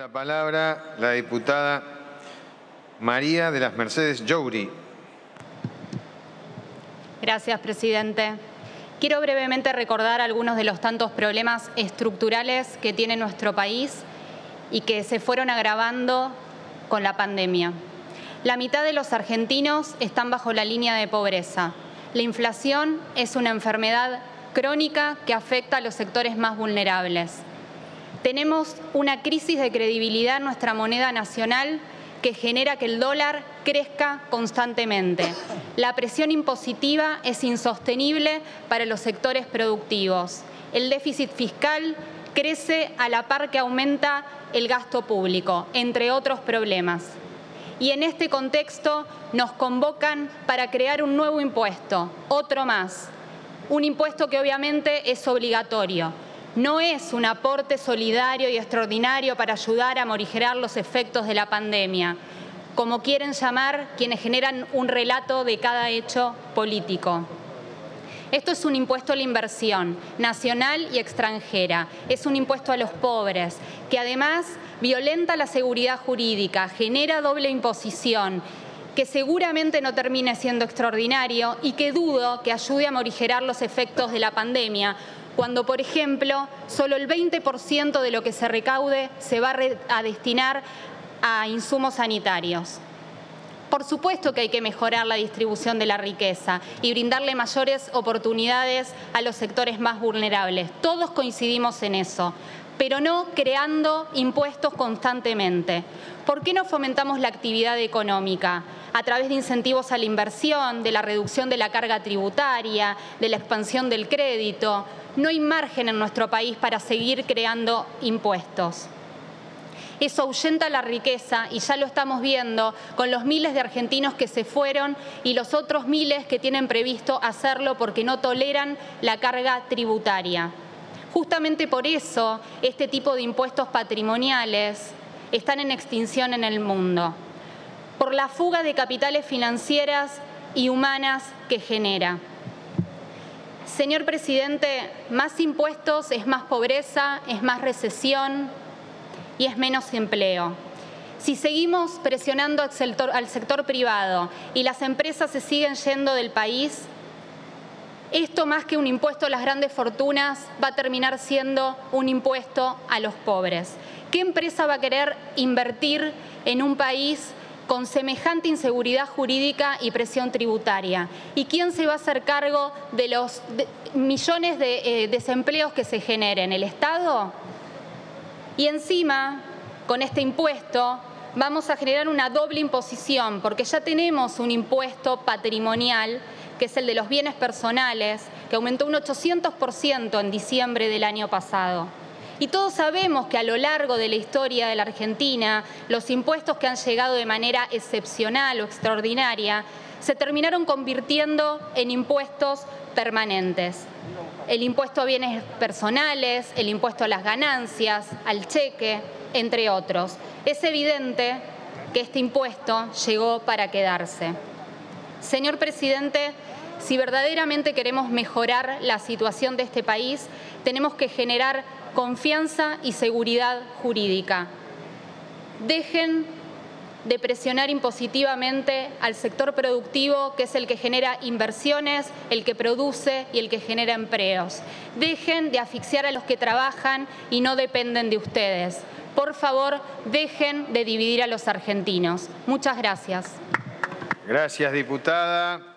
la palabra la diputada María de las Mercedes Jouri. Gracias, presidente. Quiero brevemente recordar algunos de los tantos problemas estructurales que tiene nuestro país y que se fueron agravando con la pandemia. La mitad de los argentinos están bajo la línea de pobreza. La inflación es una enfermedad crónica que afecta a los sectores más vulnerables. Tenemos una crisis de credibilidad en nuestra moneda nacional que genera que el dólar crezca constantemente. La presión impositiva es insostenible para los sectores productivos. El déficit fiscal crece a la par que aumenta el gasto público, entre otros problemas. Y en este contexto nos convocan para crear un nuevo impuesto, otro más, un impuesto que obviamente es obligatorio. No es un aporte solidario y extraordinario para ayudar a morigerar los efectos de la pandemia, como quieren llamar quienes generan un relato de cada hecho político. Esto es un impuesto a la inversión nacional y extranjera. Es un impuesto a los pobres, que además violenta la seguridad jurídica, genera doble imposición que seguramente no termine siendo extraordinario y que dudo que ayude a morigerar los efectos de la pandemia, cuando, por ejemplo, solo el 20% de lo que se recaude se va a destinar a insumos sanitarios. Por supuesto que hay que mejorar la distribución de la riqueza y brindarle mayores oportunidades a los sectores más vulnerables. Todos coincidimos en eso, pero no creando impuestos constantemente. ¿Por qué no fomentamos la actividad económica? A través de incentivos a la inversión, de la reducción de la carga tributaria, de la expansión del crédito. No hay margen en nuestro país para seguir creando impuestos. Eso ahuyenta la riqueza y ya lo estamos viendo con los miles de argentinos que se fueron y los otros miles que tienen previsto hacerlo porque no toleran la carga tributaria. Justamente por eso este tipo de impuestos patrimoniales están en extinción en el mundo, por la fuga de capitales financieras y humanas que genera. Señor presidente, más impuestos es más pobreza, es más recesión y es menos empleo. Si seguimos presionando al sector, privado y las empresas se siguen yendo del país, esto más que un impuesto a las grandes fortunas va a terminar siendo un impuesto a los pobres. ¿Qué empresa va a querer invertir en un país con semejante inseguridad jurídica y presión tributaria? ¿Y quién se va a hacer cargo de los millones de eh, desempleos que se generen? ¿El Estado? Y encima, con este impuesto, vamos a generar una doble imposición, porque ya tenemos un impuesto patrimonial que es el de los bienes personales, que aumentó un 800% en diciembre del año pasado. Y todos sabemos que a lo largo de la historia de la Argentina, los impuestos que han llegado de manera excepcional o extraordinaria se terminaron convirtiendo en impuestos permanentes. El impuesto a bienes personales, el impuesto a las ganancias, al cheque, entre otros. Es evidente que este impuesto llegó para quedarse. Señor presidente, si verdaderamente queremos mejorar la situación de este país, tenemos que generar confianza y seguridad jurídica. Dejen de presionar impositivamente al sector productivo, que es el que genera inversiones, el que produce y el que genera empleos. Dejen de asfixiar a los que trabajan y no dependen de ustedes. Por favor, dejen de dividir a los argentinos. Muchas gracias. Gracias, diputada.